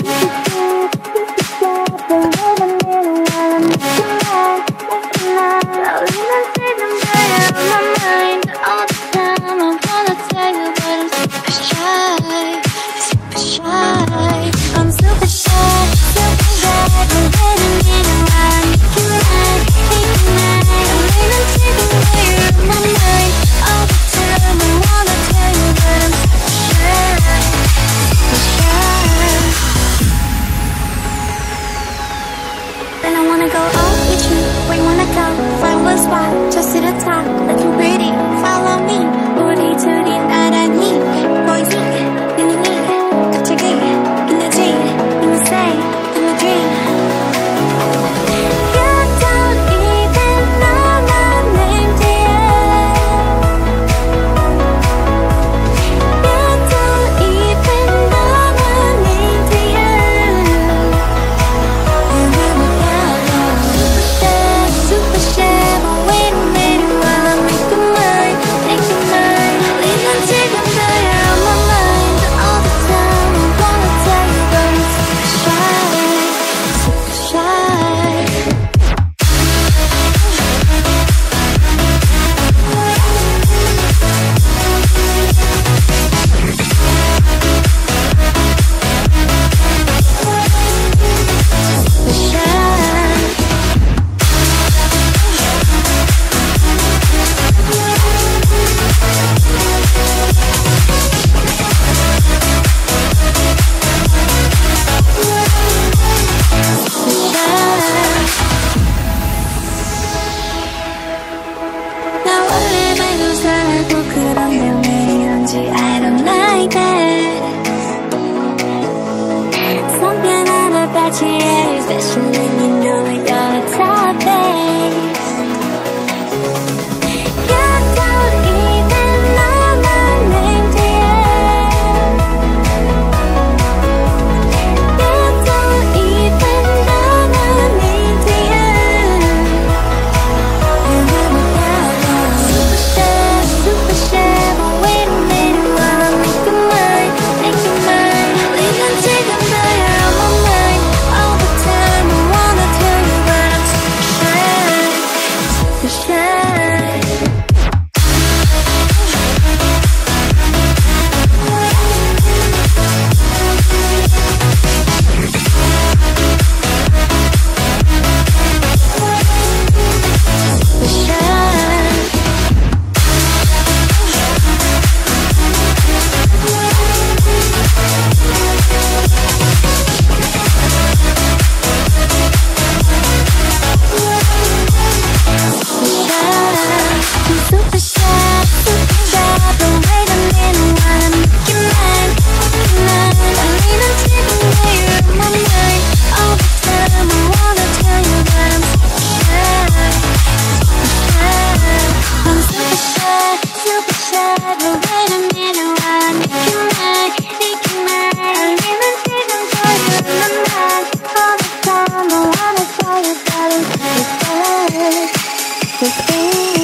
Thank you. Shadow Ooh.